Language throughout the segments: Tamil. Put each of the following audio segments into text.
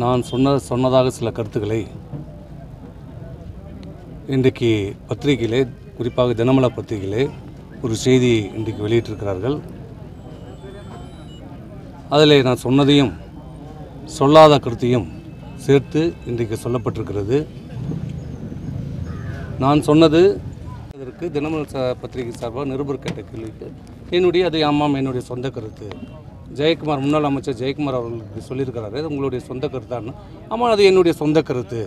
நான் சொன்ன சொன்னதாக சில கருத்துக்களை இன்றைக்கு பத்திரிகையிலே குறிப்பாக தினமலர் பத்திரிகையிலே ஒரு செய்தி இன்றைக்கு வெளியிட்டிருக்கிறார்கள். அதில் நான் சொன்னதையும் சொல்லாத கருத்தையும் சேர்த்து இன்றைக்கு சொல்லப்பட்டிருக்கிறது. நான் சொன்னது அதற்கு தினமலர் பத்திரிகை சார்பாக நிருபர் கேட்ட கேள்விக்கு என்னுடைய அது ஆமாம் என்னுடைய சொந்த கருத்து. ஜெயக்குமார் முன்னாள் அமைச்சர் ஜெயக்குமார் அவர்களுக்கு சொல்லியிருக்கிறாரு. அது உங்களுடைய சொந்த கருத்தான்னு. ஆமாம் அது என்னுடைய சொந்த கருத்து.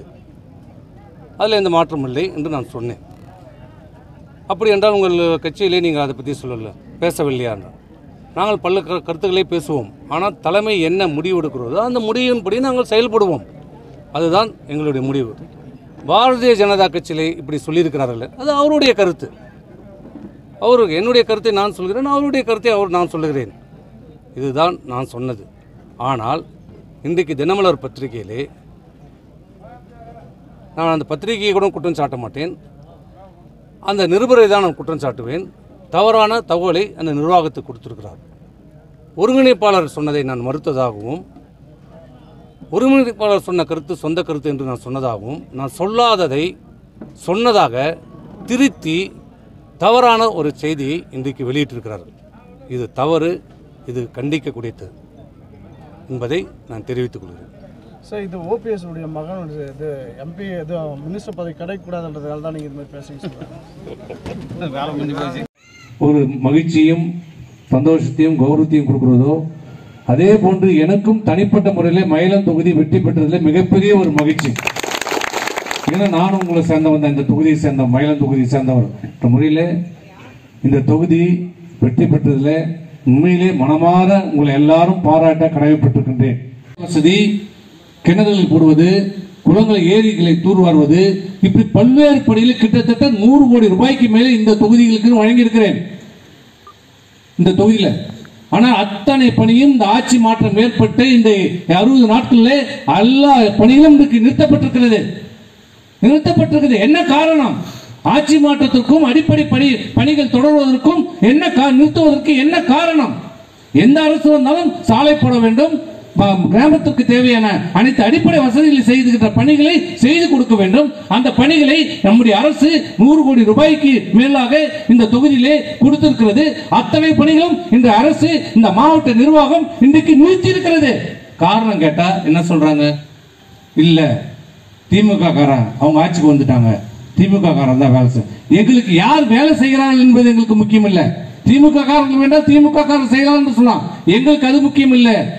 அதில் எந்த மாற்றம் இல்லை என்று நான் சொன்னேன். அப்படி என்றால் உங்கள் கட்சியிலே நீங்கள் அதை பற்றி சொல்லலை. பேசவில்லையான்னு நாங்கள் பல கருத்துக்களை பேசுவோம். ஆனால் தலைமை என்ன முடிவு எடுக்கிறதோ அந்த முடிவின்படி நாங்கள் செயல்படுவோம். அதுதான் எங்களுடைய முடிவு. பாரதிய ஜனதா கட்சியிலே இப்படி சொல்லியிருக்கிறார்கள். அது அவருடைய கருத்து. அவருக்கு என்னுடைய கருத்தை நான் சொல்கிறேன் அவருடைய கருத்தை அவர் நான் சொல்லுகிறேன். இதுதான் நான் சொன்னது. ஆனால் இன்றைக்கு தினமலர் பத்திரிகையிலே நான் அந்த பத்திரிகையை கூட குற்றம் சாட்ட மாட்டேன். அந்த நிருபரை தான் நான் குற்றம் சாட்டுவேன். தவறான தகவலை அந்த நிர்வாகத்துக்கு கொடுத்துருக்கிறார். ஒருங்கிணைப்பாளர் சொன்னதை நான் மறுத்ததாகவும் ஒருங்கிணைப்பாளர் சொன்ன கருத்து சொந்த கருத்து என்று நான் சொன்னதாகவும் நான் சொல்லாததை சொன்னதாக திருத்தி தவறான ஒரு செய்தியை இன்றைக்கு வெளியிட்டிருக்கிறார்கள். இது தவறு இது கண்டிக்கக்கூடியது என்பதை நான் தெரிவித்துக் கொள்கிறேன். சார் இது ஓபிஎஸ் உடைய மகன் இது- எம்பி இது மினிஸ்டர் பதவி கிடைக்கக்கூடாதுன்றதுனால தான் நீங்கள் இது மாதிரி பேசுங்க சொல்லுங்கள் ஒரு மகிழ்ச்சியும் சந்தோஷத்தையும் கௌரவத்தையும் கொடுக்கிறதோ அதே போன்று எனக்கும் தனிப்பட்ட முறையிலே மயிலம் தொகுதி வெற்றி பெற்றதில் மிகப்பெரிய ஒரு மகிழ்ச்சி. ஏன்னா நானும் உங்களை சேர்ந்தவன் தான் இந்த தொகுதியை சேர்ந்த மயிலம் தொகுதியை சேர்ந்தவர். என்ற முறையில் இந்த தொகுதி வெற்றி பெற்றதில் உண்மையிலே மனமாற உங்களை எல்லாரும் பாராட்ட கடமைப்பட்டிருக்கின்றேன். வசதி கிணறுகள் போடுவது குளங்களை ஏரிகளை தூர்வாருவது இப்படி பல்வேறு பணிகளில் கிட்டத்தட்ட நூறு கோடி ரூபாய்க்கு மேலே இந்த தொகுதிகளுக்கு வழங்கியிருக்கிறேன். இந்த தொகுதியில. ஆனா அத்தனை பணியும் இந்த ஆட்சி மாற்றம் ஏற்பட்டு இந்த அறுபது நாட்களில் எல்லா பணிகளும் இன்றைக்கு நிறுத்தப்பட்டிருக்கிறது. நிறுத்தப்பட்டிருக்கிறது. என்ன காரணம்? ஆட்சி மாற்றத்திற்கும் அடிப்படை பணி பணிகள் தொடர்வதற்கும் என்ன கா- நிறுத்துவதற்கு என்ன காரணம்? எந்த அரசு வந்தாலும் சாலை போட வேண்டும். கிராமத்துக்கு தேவையான அனைத்து அடிப்படை வசதிகளை செய்துகின்ற பணிகளை செய்து கொடுக்க வேண்டும். அந்த பணிகளை நம்முடைய அரசு நூறு கோடி ரூபாய்க்கு மேலாக இந்த தொகுதியிலே கொடுத்திருக்கிறது. அத்தனை பணிகளும் இந்த அரசு இந்த மாவட்ட நிர்வாகம் இன்றைக்கு நிறுத்தி இருக்கிறது காரணம் கேட்டா என்ன சொல்றாங்க? இல்ல திமுக காரன் அவங்க ஆட்சிக்கு வந்துட்டாங்க. திமுக காரன் தான் வேலை செய்ய எங்களுக்கு யார் வேலை செய்கிறார்கள் என்பது எங்களுக்கு முக்கியம் இல்ல திமுக காரர்கள் வேண்டாம் திமுக காரன் செய்யலாம் சொல்லலாம் எங்களுக்கு அது முக்கியம் இல்ல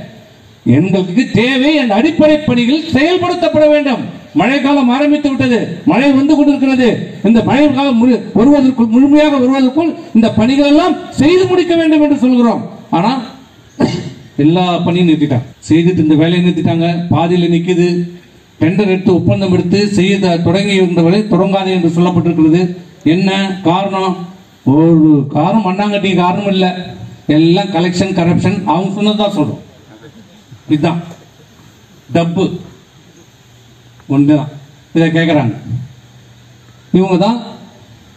எங்களுக்கு தேவை அந்த அடிப்படை பணிகள் செயல்படுத்தப்பட வேண்டும். மழைக்காலம் ஆரம்பித்து விட்டது. மழை வந்து கொண்டிருக்கிறது. இந்த மழை காலம் முழு- வருவதற்குள் முழுமையாக வருவதற்குள் இந்த பணிகள் எல்லாம் செய்து முடிக்க வேண்டும் என்று சொல்கிறோம். ஆனா எல்லா பணியும் நிறுத்திட்டாங்க. செய்துட்டு இந்த வேலையை நிறுத்திட்டாங்க. பாதியில நிக்குது. டெண்டர் எடுத்து ஒப்பந்தம் எடுத்து செய்ய தொடங்கி இருந்தவரை தொடங்காது என்று சொல்லப்பட்டிருக்கிறது. என்ன காரணம்? ஒரு காரணம் மண்ணாங்கட்டி காரணம் இல்லை. எல்லாம் கலெக்ஷன் கரப்ஷன் அவங்க சொன்னதான் சொல்றோம். இதுதான். டப்பு. ஒன்றுதான் இதை கேட்குறாங்க இவங்க தான்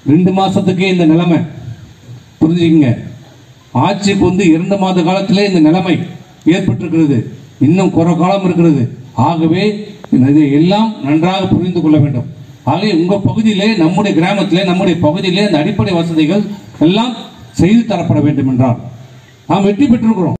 ரெண்டு மாசத்துக்கே இந்த நிலைமை. புரிஞ்சுக்கங்க. ஆட்சிக்கு வந்து இரண்டு மாத காலத்திலே இந்த நிலைமை ஏற்பட்டிருக்கிறது. இன்னும் குறை காலம் இருக்கிறது. ஆகவே இதை எல்லாம் நன்றாக புரிந்து கொள்ள வேண்டும். ஆகவே உங்க பகுதியிலே நம்முடைய கிராமத்திலே நம்முடைய பகுதியிலே அந்த அடிப்படை வசதிகள் எல்லாம் செய்து தரப்பட வேண்டும் என்றால் நாம் வெற்றி பெற்றிருக்கிறோம்.